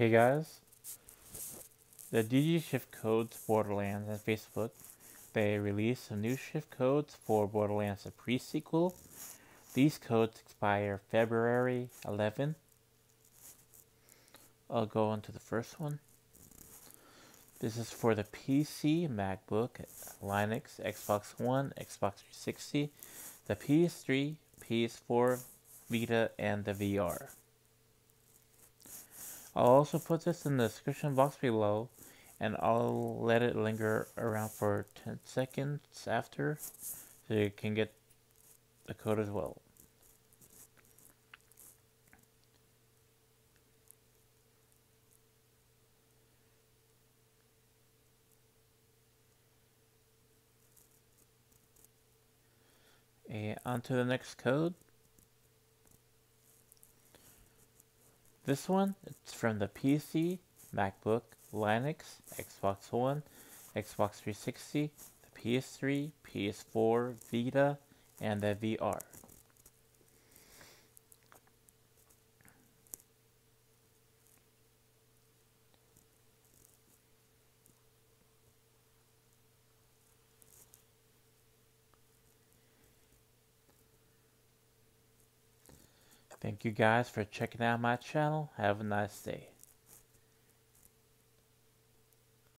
Hey guys, the DG Shift Codes Borderlands and Facebook, they released some new shift codes for Borderlands the pre-sequel. These codes expire February 11. I'll go into the first one. This is for the PC, MacBook, Linux, Xbox One, Xbox 360, the PS3, PS4, Vita, and the VR. I'll also put this in the description box below and I'll let it linger around for 10 seconds after so you can get the code as well. And on to the next code. This one, it's from the PC, MacBook, Linux, Xbox One, Xbox 360, the PS3, PS4, Vita, and the VR. Thank you guys for checking out my channel. Have a nice day.